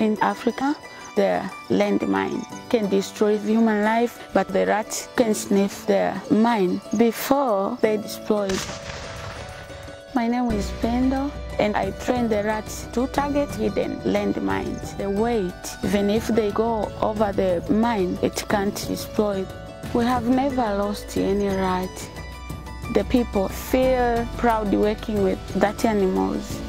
In Africa, the landmine can destroy human life, but the rat can sniff the mine before they destroy. My name is Pendo, and I train the rats to target hidden landmines. The weight, even if they go over the mine, it can't destroy. We have never lost any rat. The people feel proud working with dirty animals.